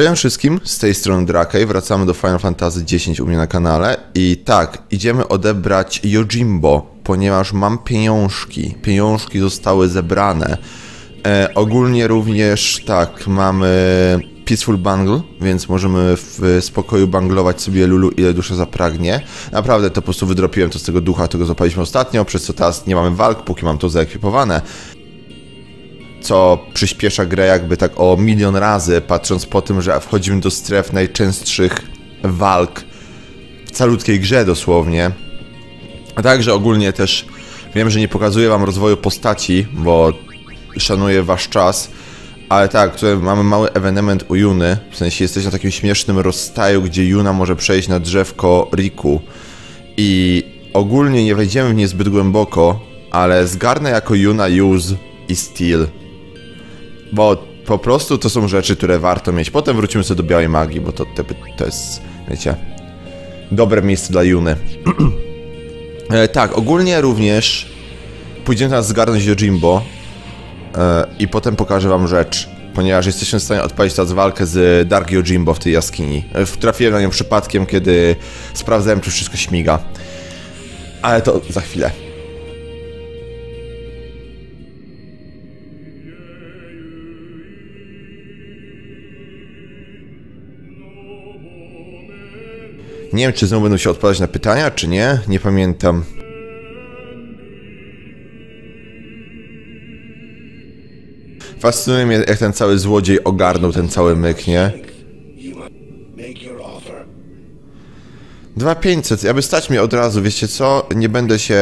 Cześć wszystkim, z tej strony Drakej, wracamy do Final Fantasy X u mnie na kanale i tak, idziemy odebrać Yojimbo, ponieważ mam pieniążki, pieniążki zostały zebrane. E, ogólnie również tak, mamy Peaceful Bungle, więc możemy w spokoju banglować sobie Lulu ile dusza zapragnie. Naprawdę to po prostu wydropiłem to z tego ducha, którego zapaliśmy ostatnio, przez co teraz nie mamy walk, póki mam to zaekwipowane co przyspiesza grę jakby tak o milion razy, patrząc po tym, że wchodzimy do stref najczęstszych walk w calutkiej grze dosłownie. A także ogólnie też wiem, że nie pokazuję wam rozwoju postaci, bo szanuję wasz czas, ale tak, tutaj mamy mały ewenement u Juny, w sensie jesteś na takim śmiesznym rozstaju, gdzie Juna może przejść na drzewko Riku i ogólnie nie wejdziemy w nie zbyt głęboko, ale zgarnę jako Juna Use i Steel bo po prostu to są rzeczy, które warto mieć. Potem wrócimy sobie do białej magii, bo to, to, jest, wiecie, dobre miejsce dla Juny. e, tak, ogólnie również pójdziemy teraz zgarnąć Yojimbo e, i potem pokażę wam rzecz, ponieważ jesteśmy w stanie odpalić teraz walkę z Dark Yojimbo w tej jaskini. E, trafiłem na nią przypadkiem, kiedy sprawdzałem, czy wszystko śmiga. Ale to za chwilę. Nie wiem, czy znowu będą się odpowiadać na pytania, czy nie. Nie pamiętam. Fascynuje mnie, jak ten cały złodziej ogarnął ten cały myk, nie? 2500, aby stać mnie od razu, wiecie co? Nie będę się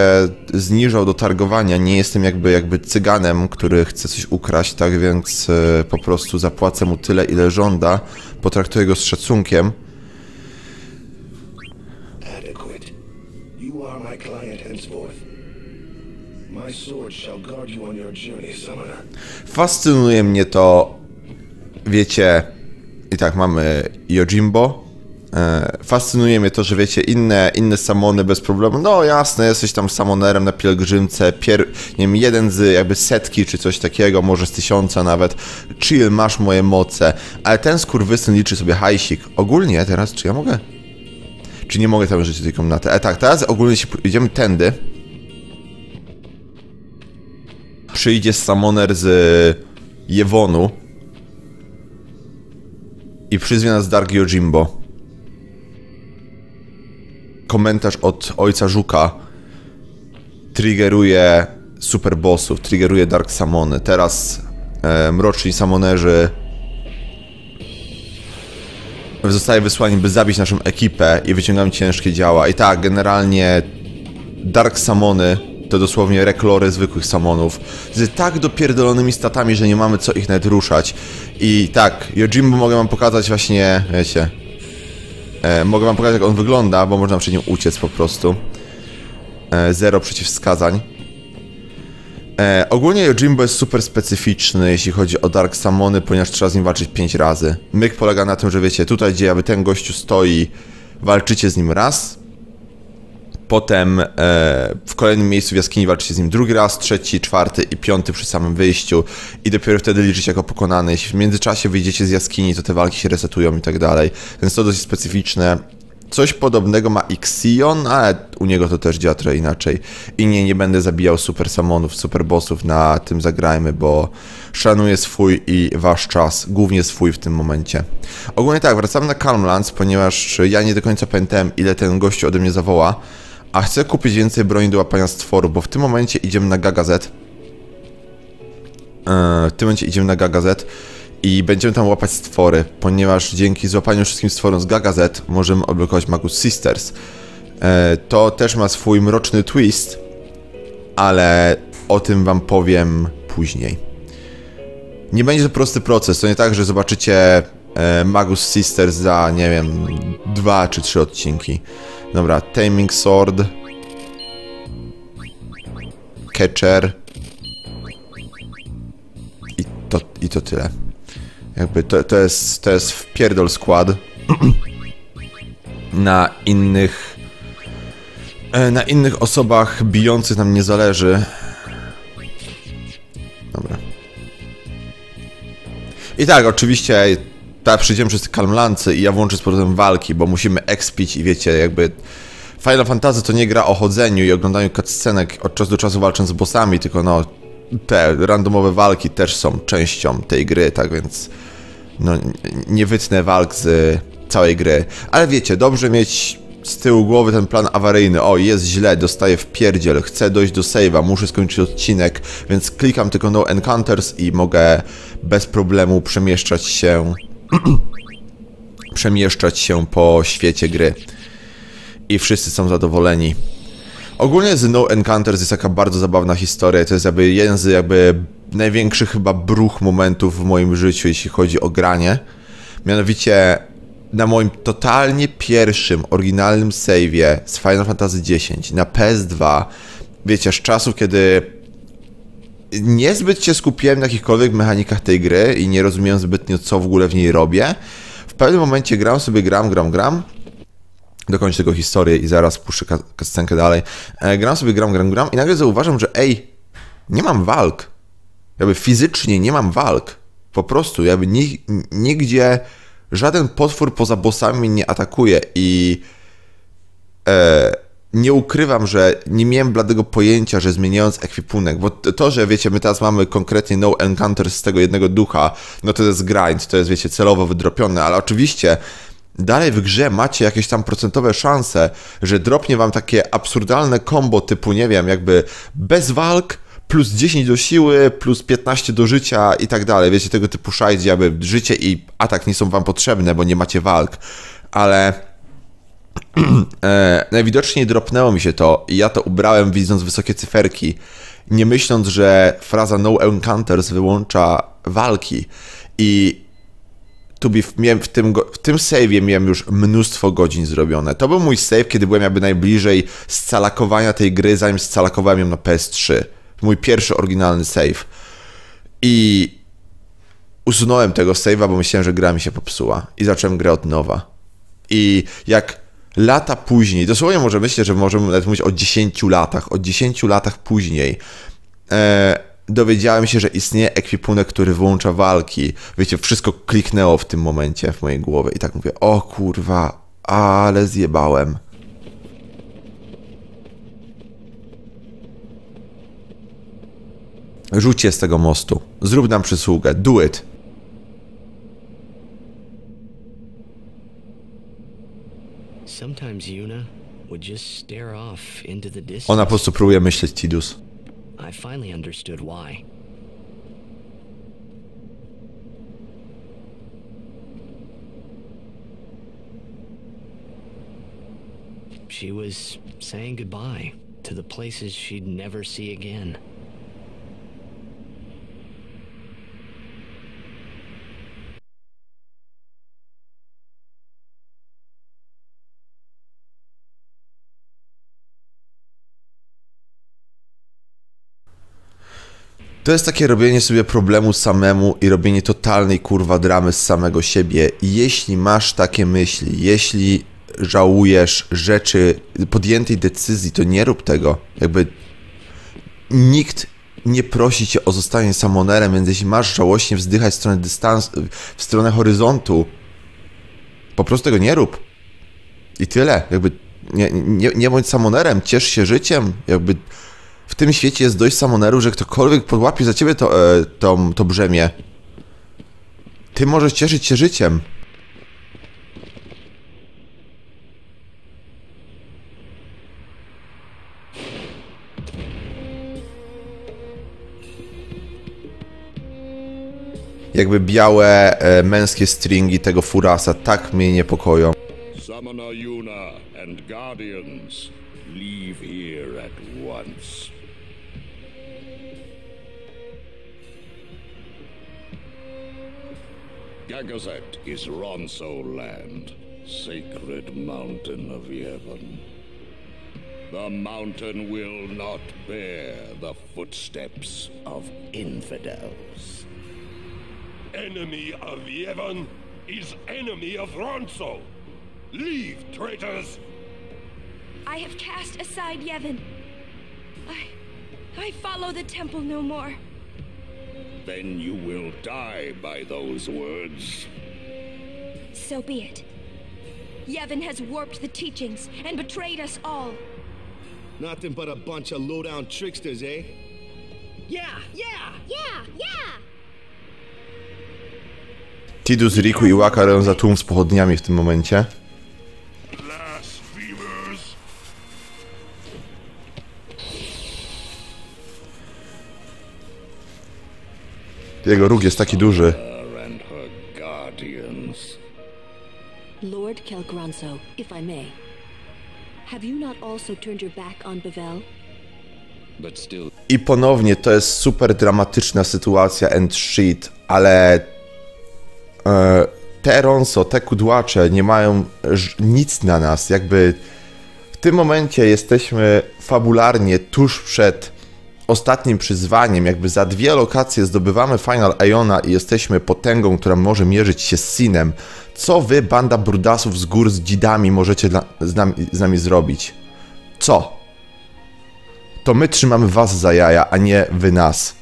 zniżał do targowania, nie jestem jakby jakby cyganem, który chce coś ukraść, tak więc y, po prostu zapłacę mu tyle, ile żąda, potraktuję go z szacunkiem. Fascynuje mnie to, wiecie, i tak mamy Yojimbo. E, fascynuje mnie to, że wiecie, inne, inne samony bez problemu. No jasne, jesteś tam samonerem na pielgrzymce, pier, nie wiem, jeden z jakby setki czy coś takiego, może z tysiąca nawet. Chill, masz moje moce. Ale ten skurwysyn liczy sobie hajsik. Ogólnie teraz, czy ja mogę? Czy nie mogę tam żyć tej komnaty? E tak, teraz ogólnie się, idziemy tędy. przyjdzie Samoner z Jewonu i przyzwie nas Dark Yojimbo. Komentarz od ojca Żuka triggeruje super bossów, triggeruje Dark Samony. Teraz e, mroczni samonerzy zostaje wysłani, by zabić naszą ekipę i wyciągamy ciężkie działa. I tak, generalnie Dark Samony to dosłownie reklory zwykłych samonów z tak dopierdolonymi statami, że nie mamy co ich nawet ruszać. I tak, Yojimbo mogę wam pokazać właśnie, wiecie, e, mogę wam pokazać jak on wygląda, bo można przed nim uciec po prostu. E, zero przeciwwskazań. E, ogólnie Yojimbo jest super specyficzny, jeśli chodzi o Dark Samony, ponieważ trzeba z nim walczyć 5 razy. Myk polega na tym, że wiecie, tutaj gdzie aby ten gościu stoi, walczycie z nim raz, Potem e, w kolejnym miejscu w jaskini walczycie z nim drugi raz, trzeci, czwarty i piąty przy samym wyjściu i dopiero wtedy liczycie jako pokonany. Jeśli w międzyczasie wyjdziecie z jaskini, to te walki się resetują i tak dalej. Więc to dosyć specyficzne. Coś podobnego ma Ixion, ale u niego to też działa trochę inaczej. I nie, nie będę zabijał super samonów, super bossów na tym zagrajmy, bo szanuję swój i wasz czas, głównie swój w tym momencie. Ogólnie tak, wracamy na Calmlands, ponieważ ja nie do końca pamiętałem ile ten gościu ode mnie zawoła a chcę kupić więcej broni do łapania stworu, bo w tym momencie idziemy na Gagazet. Eee, w tym momencie idziemy na Gagazet i będziemy tam łapać stwory, ponieważ dzięki złapaniu wszystkim stworom z Gagazet możemy odblokować Magus Sisters. Eee, to też ma swój mroczny twist, ale o tym wam powiem później. Nie będzie to prosty proces, to nie tak, że zobaczycie e, Magus Sisters za, nie wiem, dwa czy trzy odcinki. Dobra, Taming Sword. Catcher. I to, i to tyle. Jakby to, to jest, to jest wpierdol skład. na innych... E, na innych osobach bijących nam nie zależy. Dobra. I tak, oczywiście tak, przyjdziemy przez Kalmlance i ja włączę z powrotem walki, bo musimy expić i wiecie, jakby... Final Fantasy to nie gra o chodzeniu i oglądaniu cutscenek od czasu do czasu walcząc z bossami, tylko no... Te randomowe walki też są częścią tej gry, tak więc... No, nie wytnę walk z całej gry. Ale wiecie, dobrze mieć z tyłu głowy ten plan awaryjny. O, jest źle, dostaję w pierdziel, chcę dojść do save'a, muszę skończyć odcinek, więc klikam tylko no encounters i mogę bez problemu przemieszczać się przemieszczać się po świecie gry. I wszyscy są zadowoleni. Ogólnie z No Encounters jest taka bardzo zabawna historia. To jest jakby jeden z jakby największych chyba bruch momentów w moim życiu, jeśli chodzi o granie. Mianowicie na moim totalnie pierwszym, oryginalnym save'ie z Final Fantasy X na PS2, wiecie, z czasów, kiedy niezbyt się skupiłem na jakichkolwiek mechanikach tej gry i nie rozumiałem zbytnio, co w ogóle w niej robię. W pewnym momencie gram sobie, gram, gram, gram. Dokończę tego historię i zaraz puszczę scenkę dalej. E, gram sobie, gram, gram, gram i nagle zauważam, że ej, nie mam walk. Jakby fizycznie nie mam walk. Po prostu, jakby nigdzie żaden potwór poza bossami nie atakuje i e, nie ukrywam, że nie miałem bladego pojęcia, że zmieniając ekwipunek, bo to, że wiecie, my teraz mamy konkretnie no encounters z tego jednego ducha, no to jest grind, to jest wiecie, celowo wydropione, ale oczywiście dalej w grze macie jakieś tam procentowe szanse, że dropnie wam takie absurdalne combo typu, nie wiem, jakby bez walk, plus 10 do siły, plus 15 do życia i tak dalej. Wiecie, tego typu szajdzie, jakby życie i atak nie są wam potrzebne, bo nie macie walk. Ale e, najwidoczniej dropnęło mi się to i ja to ubrałem widząc wysokie cyferki, nie myśląc, że fraza no encounters wyłącza walki. I tu miałem w tym, w tym save'ie miałem już mnóstwo godzin zrobione. To był mój save, kiedy byłem jakby najbliżej scalakowania tej gry, zanim scalakowałem ją na PS3 mój pierwszy oryginalny save. I usunąłem tego save'a, bo myślałem, że gra mi się popsuła. I zacząłem grę od nowa. I jak lata później, dosłownie może myślę, że możemy nawet mówić o 10 latach, o 10 latach później, e, dowiedziałem się, że istnieje ekwipunek, który wyłącza walki. Wiecie, wszystko kliknęło w tym momencie w mojej głowie i tak mówię, o kurwa, ale zjebałem. Rzućcie z tego mostu. Zrób nam przysługę. Do it. Ona po prostu próbuje myśleć, Tidus. I finally understood why. She was saying goodbye to the places she'd never see again. To jest takie robienie sobie problemu samemu i robienie totalnej kurwa dramy z samego siebie. Jeśli masz takie myśli, jeśli żałujesz rzeczy, podjętej decyzji, to nie rób tego. Jakby nikt nie prosi cię o zostanie samonerem, więc jeśli masz żałośnie wzdychać w stronę dystansu, w stronę horyzontu, po prostu tego nie rób. I tyle. Jakby nie, nie, nie bądź samonerem, ciesz się życiem, jakby w tym świecie jest dość samonerów, że ktokolwiek podłapie za ciebie to, e, to, to brzemię. Ty możesz cieszyć się życiem. Jakby białe, e, męskie stringi tego furasa tak mnie niepokoją. Summoner Yuna and Guardians, leave here at once. Gagazet is Ronso land, sacred mountain of Yevon. The mountain will not bear the footsteps of infidels. Enemy of Yevon is enemy of Ronso. Leave, traitors! I have cast aside Yevon. I... I follow the temple no more. Then you will die by those words. so be it. Yevon has warped the teachings and betrayed us all. Nothing but a bunch of low-down tricksters, eh? Yeah, yeah! Yeah, yeah! Tidus, Riku i Waka robią za tłum z pochodniami w tym momencie. Jego róg jest taki duży. Lord Kelgronso, if I may. Have you not also turned your back on Bevel? I ponownie to jest super dramatyczna sytuacja and shit, ale e, te Ronso, te kudłacze nie mają nic na nas. Jakby w tym momencie jesteśmy fabularnie tuż przed ostatnim przyzwaniem. Jakby za dwie lokacje zdobywamy Final Iona i jesteśmy potęgą, która może mierzyć się z Sinem. Co wy, banda brudasów z gór z dzidami, możecie dla, z, nami, z nami zrobić? Co? to my trzymamy was za jaja, a nie wy nas.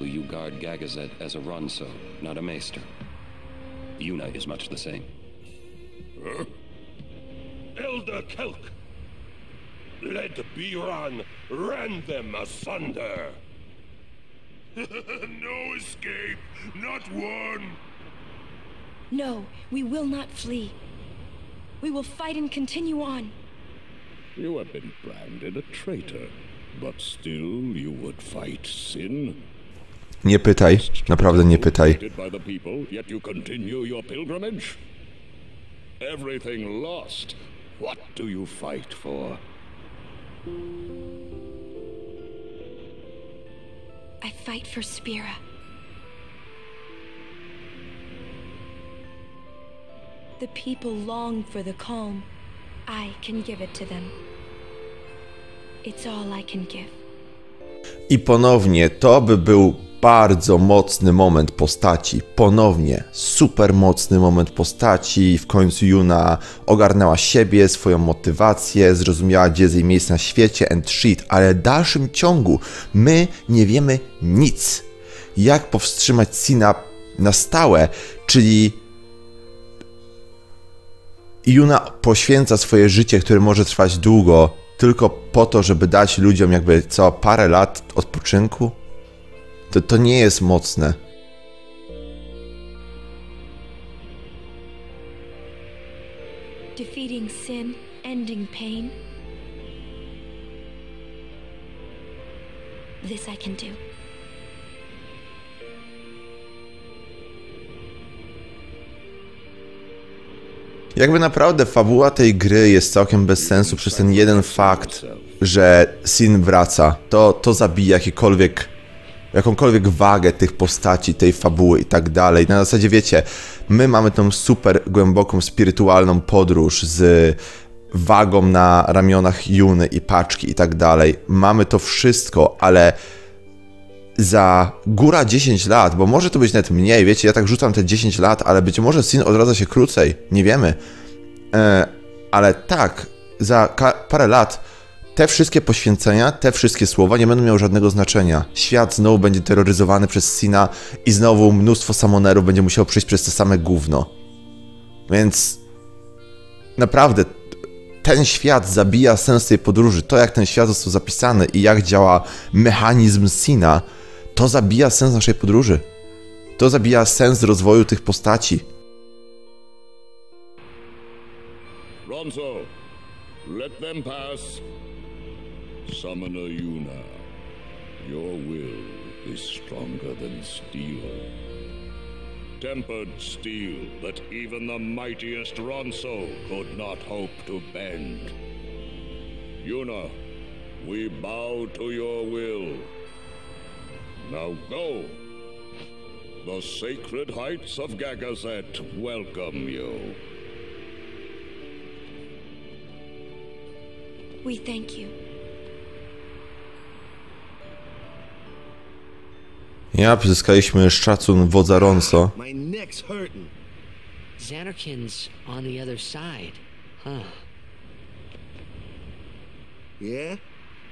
you guard Gagazet as a Ronso, not a Maester. Yuna is much the same. Elder Kelk! Led Biron rend them asunder! no escape! Not one! No, we will not flee. We will fight and continue on. You have been branded a traitor, but still you would fight sin? Nie pytaj, naprawdę nie pytaj. Hated by the people, yet you continue your pilgrimage? Everything lost. What do you fight for? I fight for Spira. The people long for the calm. I can give it to them. It's all I can give. I ponownie to by był bardzo mocny moment postaci. Ponownie super mocny moment postaci. W końcu Juna ogarnęła siebie, swoją motywację, zrozumiała, gdzie jest jej miejsce na świecie and shit, ale w dalszym ciągu my nie wiemy nic. Jak powstrzymać Sina na stałe, czyli Juna poświęca swoje życie, które może trwać długo, tylko po to, żeby dać ludziom jakby co parę lat odpoczynku? To, to nie jest mocne. Defeating sin, ending pain. This I can do. Jakby naprawdę fabuła tej gry jest całkiem bez sensu przez ten jeden fakt, że Sin wraca. To, to zabija jakikolwiek, jakąkolwiek wagę tych postaci, tej fabuły i tak dalej. Na zasadzie wiecie, my mamy tą super głęboką, spirytualną podróż z wagą na ramionach Juny i paczki i tak dalej. Mamy to wszystko, ale za góra 10 lat, bo może to być nawet mniej, wiecie, ja tak rzucam te 10 lat, ale być może Sin odradza się krócej, nie wiemy. E, ale tak, za parę lat te wszystkie poświęcenia, te wszystkie słowa nie będą miały żadnego znaczenia. Świat znowu będzie terroryzowany przez Sina i znowu mnóstwo samonerów będzie musiało przejść przez te same gówno. Więc naprawdę ten świat zabija sens tej podróży. To, jak ten świat został zapisany i jak działa mechanizm Sina, to zabija sens naszej podróży. To zabija sens rozwoju tych postaci. Ronzo, let them pass. Summoner Yuna, your will is stronger than steel. Tempered steel that even the mightiest Ronso could not hope to bend. Yuna, we bow to your will. Now go. The sacred heights of Gagazet welcome you. We thank you. Ja zyskaliśmy szacun wodza Ronso. My neck's hurting. Xanarkin's on the other side. Huh. Yeah?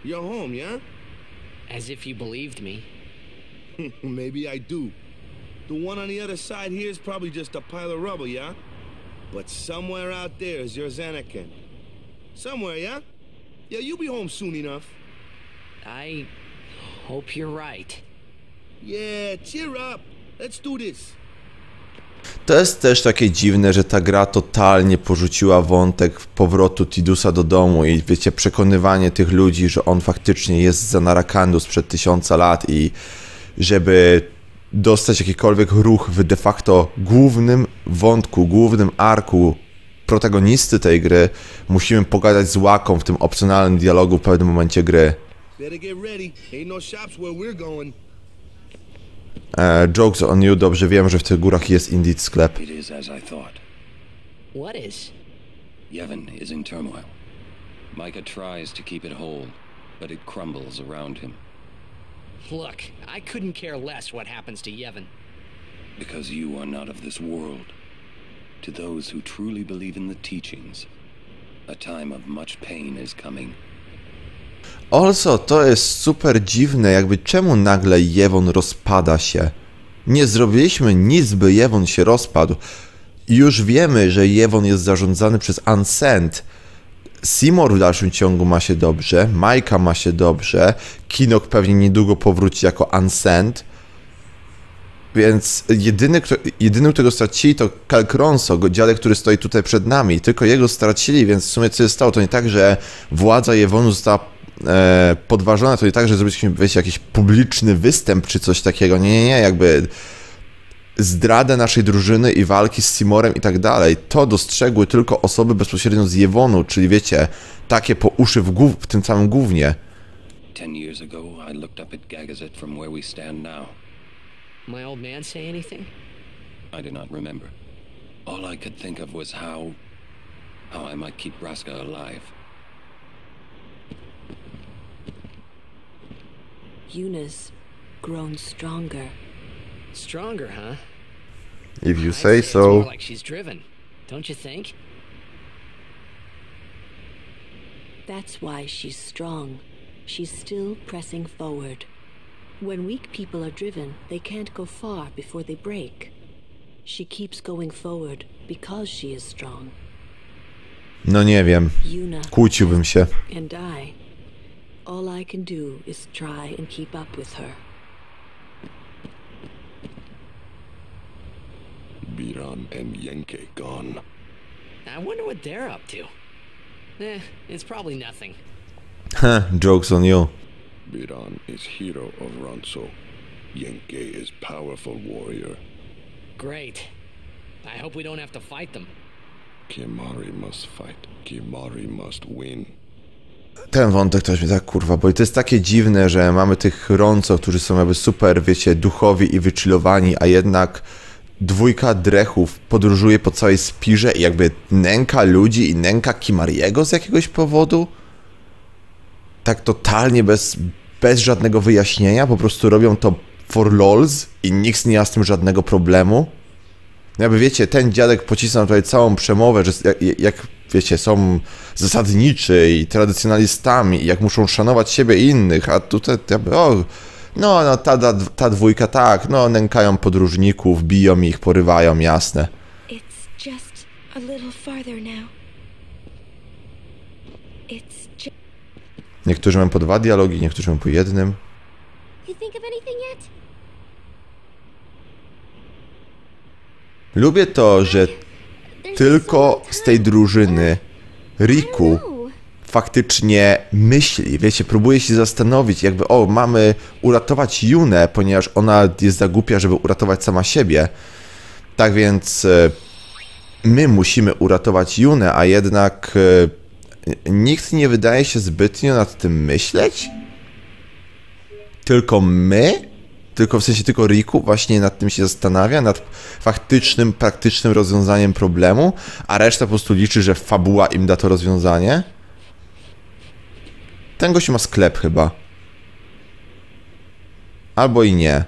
You're home, yeah? As if you believed me. Maybe I do. The one on the other side here is probably just a pile of rubble, yeah? But somewhere out there is your Xanakin. Somewhere, yeah? Yeah, you'll be home soon enough. I hope you're right. Yeah, cheer up. Let's do this. To jest też takie dziwne, że ta gra totalnie porzuciła wątek powrotu Tidusa do domu i wiecie, przekonywanie tych ludzi, że on faktycznie jest za Narakandu sprzed tysiąca lat i żeby dostać jakikolwiek ruch w de facto głównym wątku, głównym arku protagonisty tej gry, musimy pogadać z Łaką w tym opcjonalnym dialogu w pewnym momencie gry. Better get ready. Ain't no shops where we're going. E, jokes on you, dobrze wiem, że w tych górach jest indeed sklep. It is as I thought. What is? Yevon is in turmoil. Micah tries to keep it whole, but it crumbles around him. Look, I couldn't care less what happens to Yevon. Because you are not of this world. To those who truly believe in the teachings, a time of much pain is coming. Also, to jest super dziwne, jakby czemu nagle Jewon rozpada się. Nie zrobiliśmy nic, by Jewon się rozpadł. Już wiemy, że Jewon jest zarządzany przez Ancent. Seymour w dalszym ciągu ma się dobrze, Majka ma się dobrze, Kinok pewnie niedługo powróci jako Ancent. Więc jedyny, kto, jedynym, którego stracili, to Kalkronso, go- dziadek, który stoi tutaj przed nami. Tylko jego stracili, więc w sumie co się stało? To nie tak, że władza Jewonu została e, podważona, to nie tak, że zrobiliśmy wiecie, jakiś publiczny występ czy coś takiego. Nie, nie, nie, jakby zdradę naszej drużyny i walki z Simorem i tak dalej. To dostrzegły tylko osoby bezpośrednio z Jewonu, czyli wiecie, takie po uszy w, głów, w tym samym głównie. Ten years ago, I looked up at Gagazet from where we stand now. My old man say anything? I do not remember. All I could think of was how... how I might keep Raska alive. Yuna's grown stronger. Stronger, huh? If you I'd say it's more so. like she's driven. Don't you think? That's why she's strong. She's still pressing forward. When weak people are driven, they can't go far before they break. She keeps going forward because she is strong. No nie wiem, Yuna kłóciłbym się. and I. All I can do is try and keep up with her. Biran and Yenke gone. I wonder what they're up to. Eh, it's probably nothing. Huh, jokes on you. Biran is hero of Ranso. Yenke is powerful warrior. Great. I hope we don't have to fight them. Kimari must fight. Kimari must win. Ten wątek też mnie tak kurwa, bo to jest takie dziwne, że mamy tych ronco, którzy są jakby super, wiecie, duchowi i wychillowani, a jednak dwójka drechów podróżuje po całej spirze i jakby nęka ludzi i nęka Kimariego z jakiegoś powodu. Tak totalnie bez, bez żadnego wyjaśnienia, po prostu robią to for lols i nikt nie ma z tym żadnego problemu. No Jakby wiecie, ten dziadek pocisnął tutaj całą przemowę, że jak, jak wiecie, są zasadniczy i tradycjonalistami i jak muszą szanować siebie i innych, a tutaj o, no, no ta, ta, ta dwójka tak, no nękają podróżników, biją ich, porywają, jasne. Niektórzy mają po dwa dialogi, niektórzy mają po jednym. Lubię to, że tylko z tej drużyny Riku faktycznie myśli, wiecie, próbuje się zastanowić, jakby, o, mamy uratować Junę, ponieważ ona jest za głupia, żeby uratować sama siebie. Tak więc e, my musimy uratować Junę, a jednak e, nikt nie wydaje się zbytnio nad tym myśleć. Tylko my? Tylko w sensie tylko Riku właśnie nad tym się zastanawia, nad faktycznym, praktycznym rozwiązaniem problemu, a reszta po prostu liczy, że fabuła im da to rozwiązanie. Ten gość ma sklep chyba. Albo i nie.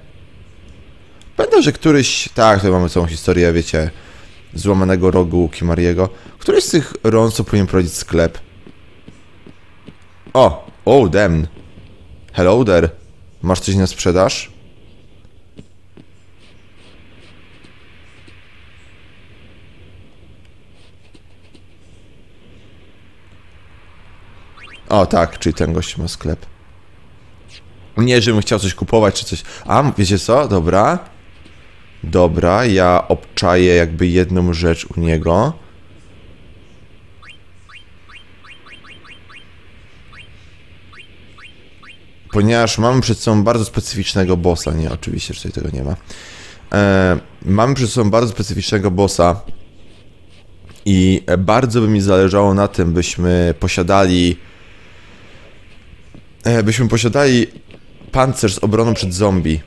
Pamiętam, że któryś... Tak, tutaj mamy całą historię, wiecie, złamanego rogu Kimariego. Któryś z tych Ronso powinien prowadzić sklep. O! Oh, damn. Hello there. Masz coś na sprzedaż? O tak, czyli ten gość ma sklep. Nie, żebym chciał coś kupować czy coś. A, wiecie co? Dobra. Dobra, ja obczaję jakby jedną rzecz u niego. Ponieważ mamy przed sobą bardzo specyficznego bossa, nie, oczywiście, że tutaj tego nie ma. E, mamy przed sobą bardzo specyficznego bossa i bardzo by mi zależało na tym, byśmy posiadali byśmy posiadali pancerz z obroną przed zombie.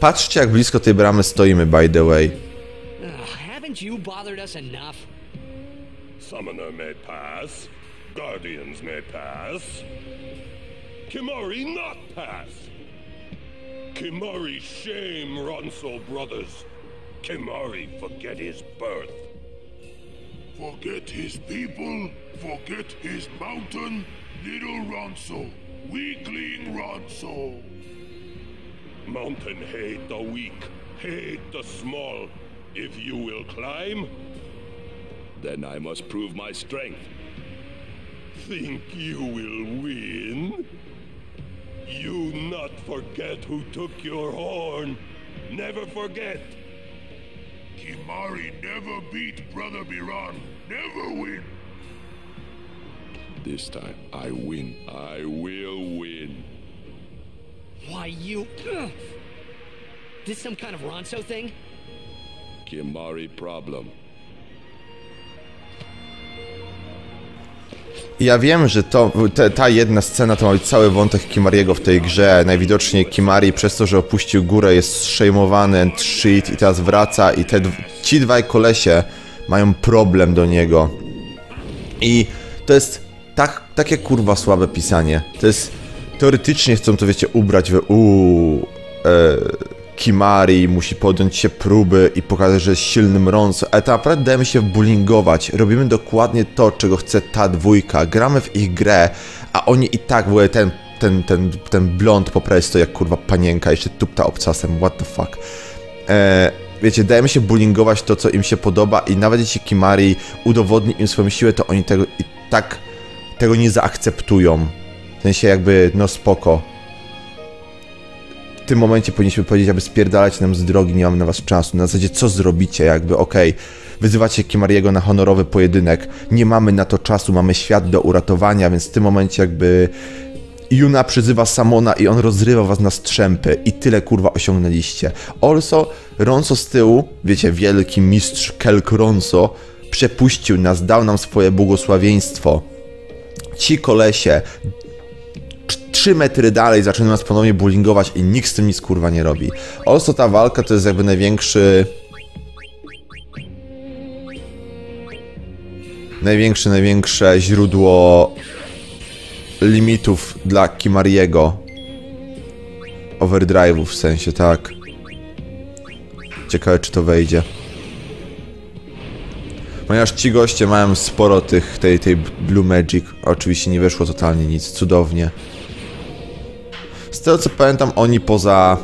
Patrzcie, jak blisko tej bramy stoimy, by the way. Haven't you bothered us enough? Summoner may pass. Guardians may pass. Kimari not pass. Kimari shame Ronso brothers. Kimari forget his birth. Forget his people, forget his mountain, little Ronso, weakling Ronso. Mountain hate the weak, hate the small. If you will climb, then I must prove my strength. Think you will win? You not forget who took your horn. Never forget. Kimari never beat Brother Biran, never win. This time I win. I will win. Why, you. Ugh. This some kind of Ronso thing? Kimari problem. Ja wiem, że to, te, ta jedna scena to ma być cały wątek Kimariego w tej grze. Najwidoczniej Kimari przez to, że opuścił górę jest szejmowany and shit i teraz wraca i te, ci dwaj kolesie mają problem do niego. I to jest tak, takie kurwa słabe pisanie. To jest, teoretycznie chcą to wiecie ubrać w uuu, e, Kimari musi podjąć się próby i pokazać, że jest silnym Ronso, ale tak naprawdę dajemy się bullyingować. Robimy dokładnie to, czego chce ta dwójka. Gramy w ich grę, a oni i tak, ogóle ten, ten, ten, ten blond po stoi jak kurwa panienka, jeszcze tupta obcasem, what the fuck. E, wiecie, dajemy się bullyingować to, co im się podoba i nawet jeśli Kimari udowodni im swoją siłę, to oni tego i tak tego nie zaakceptują. W sensie jakby, no spoko, w tym momencie powinniśmy powiedzieć, aby spierdalać nam z drogi, nie mamy na was czasu. Na zasadzie, co zrobicie, jakby, okej, wyzywacie Kimariego na honorowy pojedynek, nie mamy na to czasu, mamy świat do uratowania, więc w tym momencie jakby Juna przyzywa Samona i on rozrywa was na strzępy i tyle kurwa osiągnęliście. Also, Ronso z tyłu, wiecie, wielki mistrz Kelk Ronso, przepuścił nas, dał nam swoje błogosławieństwo. Ci kolesie 3 metry dalej zaczynają nas ponownie bullyingować i nikt z tym nic kurwa nie robi. Also ta walka to jest jakby największy... Największe, największe źródło limitów dla Kimariego. Overdrive'ów w sensie, tak. Ciekawe czy to wejdzie. Ponieważ ci goście mają sporo tych, tej, tej Blue Magic. Oczywiście nie weszło totalnie nic, cudownie. Z tego co pamiętam, oni poza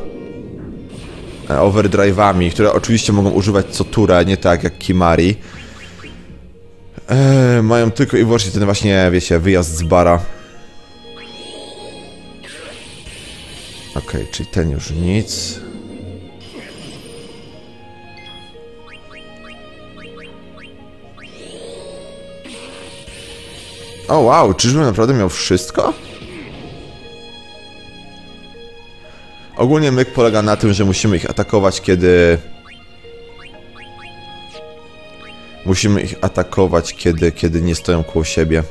e, overdrive'ami, które oczywiście mogą używać co turę, nie tak jak Kimari, e, mają tylko i wyłącznie ten właśnie, wiecie, wyjazd z bara. Okej, czyli ten już nic. O wow, czyżbym naprawdę miał wszystko? Ogólnie myk polega na tym, że musimy ich atakować, kiedy... Musimy ich atakować, kiedy, kiedy nie stoją koło siebie.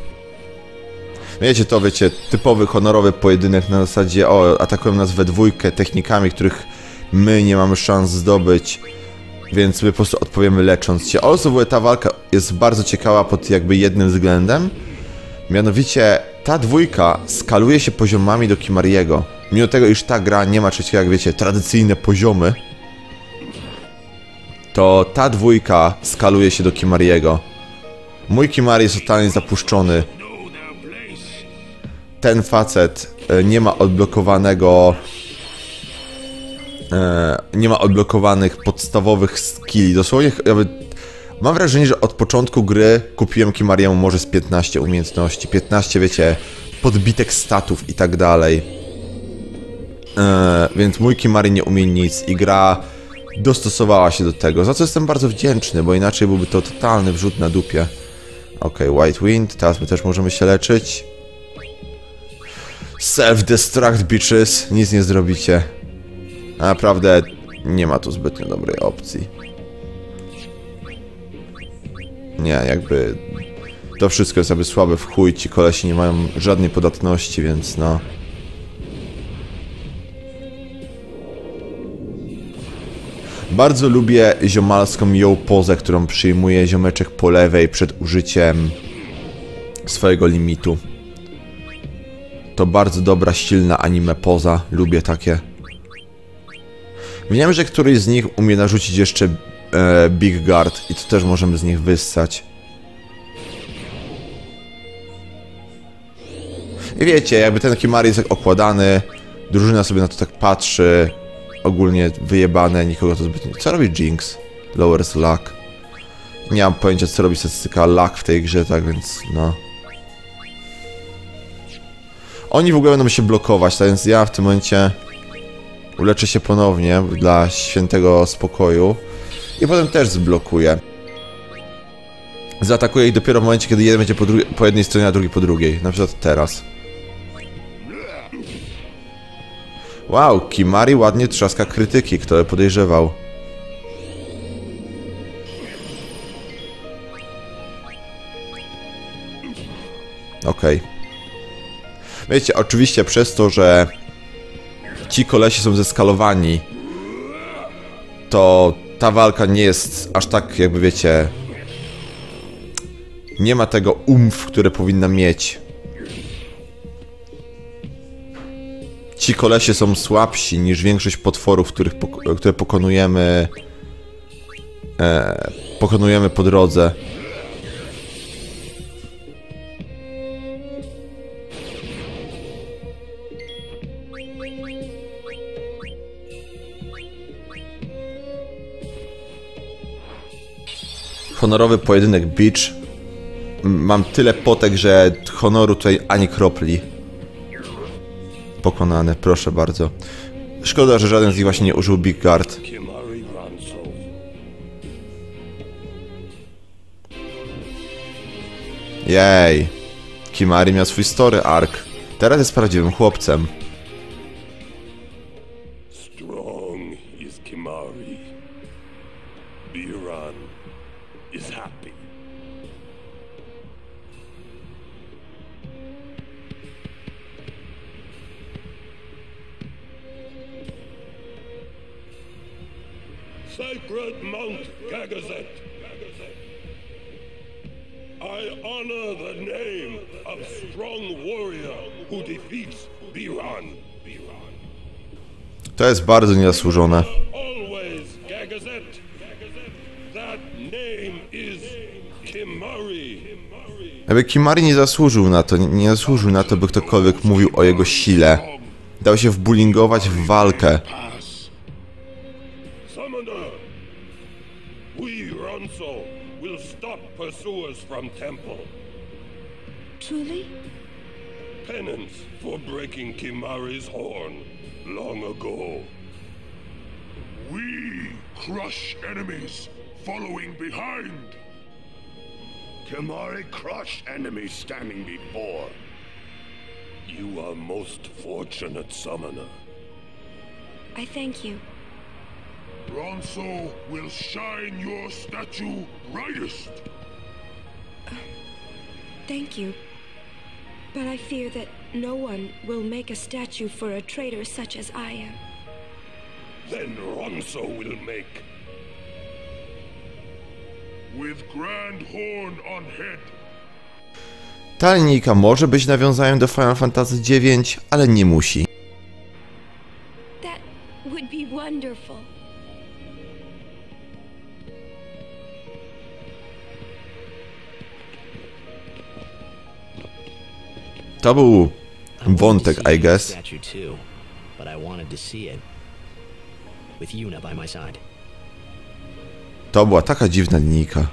Wiecie to, wiecie, typowy, honorowy pojedynek na zasadzie, o, atakują nas we dwójkę technikami, których my nie mamy szans zdobyć, więc my po prostu odpowiemy lecząc się. Also, ta walka jest bardzo ciekawa pod jakby jednym względem, mianowicie ta dwójka skaluje się poziomami do Kimariego. Mimo tego, iż ta gra nie ma czegoś jak wiecie, tradycyjne poziomy, to ta dwójka skaluje się do Kimariego. Mój Kimari jest totalnie zapuszczony. Ten facet e, nie ma odblokowanego e, nie ma odblokowanych podstawowych skilli. Dosłownie mam wrażenie, że od początku gry kupiłem Kimarię może z 15 umiejętności. 15, wiecie, podbitek statów i tak dalej. E, więc mój Kimari nie umie nic i gra dostosowała się do tego, za co jestem bardzo wdzięczny, bo inaczej byłby to totalny wrzut na dupie. Ok, White Wind, teraz my też możemy się leczyć. Self-destruct, bitches, nic nie zrobicie. Naprawdę nie ma tu zbytnio dobrej opcji. Nie, jakby... To wszystko jest jakby słabe w chuj, ci kolesi nie mają żadnej podatności, więc no... Bardzo lubię ziomalską ją pozę, którą przyjmuje ziomeczek po lewej przed użyciem swojego limitu. To bardzo dobra, silna anime poza. Lubię takie. Wiem, że któryś z nich umie narzucić jeszcze e, Big Guard i to też możemy z nich wyssać. I wiecie, jakby ten Kimari jest tak okładany, drużyna sobie na to tak patrzy, ogólnie wyjebane, nikogo to zbytnio... Co robi Jinx? Lowers luck. Nie mam pojęcia, co robi statystyka luck w tej grze, tak więc no... Oni w ogóle będą się blokować, tak więc ja w tym momencie uleczę się ponownie dla świętego spokoju i potem też zblokuję. Zaatakuję ich dopiero w momencie, kiedy jeden będzie po, po jednej stronie, a drugi po drugiej. Na przykład teraz. Wow, Kimari ładnie trzaska krytyki, kto by podejrzewał. Okej. Okay. Wiecie, oczywiście przez to, że ci kolesi są zeskalowani, to ta walka nie jest aż tak, jakby wiecie... Nie ma tego umf, które powinna mieć. Ci kolesie są słabsi niż większość potworów, których, które pokonujemy... E, pokonujemy po drodze. honorowy pojedynek Beach. Mam tyle potek, że honoru tutaj ani kropli. Pokonane, proszę bardzo. Szkoda, że żaden z nich właśnie nie użył Big Guard. Jej. Kimari miał swój story arc. Teraz jest prawdziwym chłopcem. Sacred Mount Gagazet. I honor the name of strong warrior who defeats Biran. To jest bardzo niezasłużone. Jakby Kimari nie zasłużył na to, nie zasłużył na to, by ktokolwiek mówił o jego sile. Dał się wbullingować w walkę. From Temple. Truly? Penance for breaking Kimari's horn long ago. We crush enemies following behind. Kimari crush enemies standing before. You are most fortunate, Summoner. I thank you. Ronso will shine your statue brightest. Thank you. But I fear that no one will make a statue for a traitor such as I am. Then Ronso will make. With Grand Horn on head. Ta linijka może być nawiązaniem do Final Fantasy IX, ale nie musi. That would be wonderful. To był wątek, I guess. side. To była taka dziwna linijka.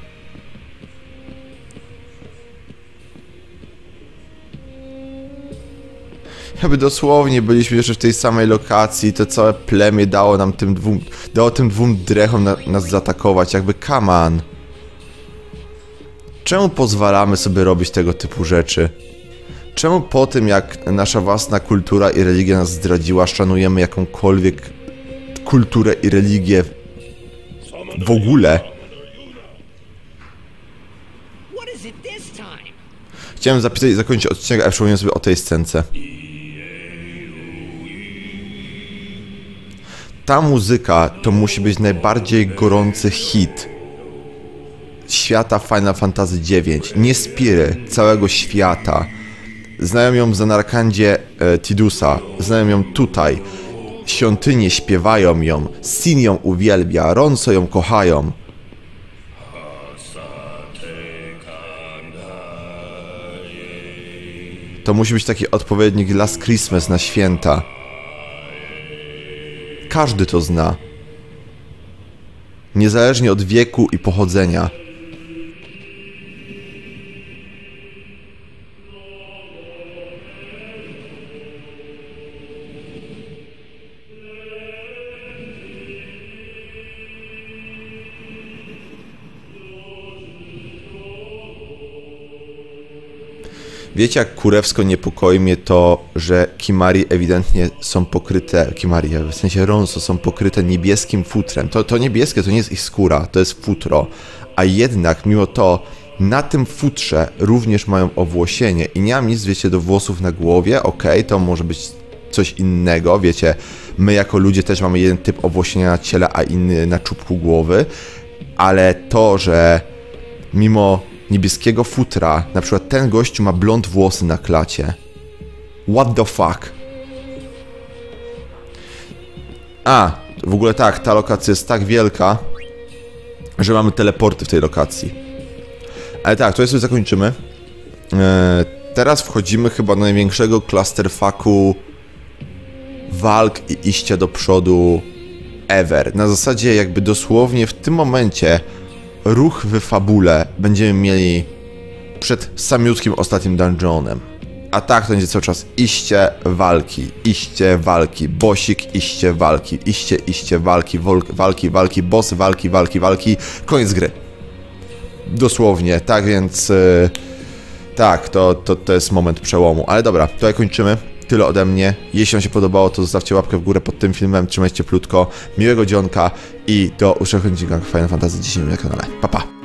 Jakby dosłownie byliśmy jeszcze w tej samej lokacji, to całe plemię dało nam tym dwóm, dało tym dwóm drechom na, nas zaatakować, jakby on. Czemu pozwalamy sobie robić tego typu rzeczy? Czemu po tym, jak nasza własna kultura i religia nas zdradziła, szanujemy jakąkolwiek kulturę i religię w ogóle? Chciałem zapisać i zakończyć odcinek, ale przypomniałem sobie o tej scence. Ta muzyka to musi być najbardziej gorący hit świata Final Fantasy IX. Nie Spiry, całego świata. Znają ją w Zanarkandzie e, Tidusa, znają ją tutaj. Świątynie śpiewają ją, Sin ją uwielbia, Ronso ją kochają. To musi być taki odpowiednik Last Christmas na święta. Każdy to zna. Niezależnie od wieku i pochodzenia. Wiecie, jak kurewsko niepokoi mnie to, że Kimari ewidentnie są pokryte, Kimari, w sensie Ronso, są pokryte niebieskim futrem. To, to niebieskie to nie jest ich skóra, to jest futro. A jednak, mimo to, na tym futrze również mają owłosienie i nie mam nic, wiecie, do włosów na głowie, okej, okay, to może być coś innego, wiecie, my jako ludzie też mamy jeden typ owłosienia na ciele, a inny na czubku głowy, ale to, że mimo niebieskiego futra. Na przykład ten gościu ma blond włosy na klacie. What the fuck? A, w ogóle tak, ta lokacja jest tak wielka, że mamy teleporty w tej lokacji. Ale tak, to jest zakończymy. Eee, teraz wchodzimy chyba do największego clusterfucku walk i iścia do przodu ever. Na zasadzie jakby dosłownie w tym momencie ruch w fabule będziemy mieli przed samiutkim ostatnim dungeonem. A tak to będzie cały czas iście walki, iście walki, bosik, iście walki, iście, iście walki, walki, walki, boss, walki, walki, walki, koniec gry. Dosłownie, tak więc... Yy, tak, to, to, to jest moment przełomu. Ale dobra, tutaj kończymy. Tyle ode mnie. Jeśli Wam się podobało, to zostawcie łapkę w górę pod tym filmem. Trzymajcie plutko, miłego dzionka i do usłyszenia w Final Fantasy 10 na kanale. Pa, pa!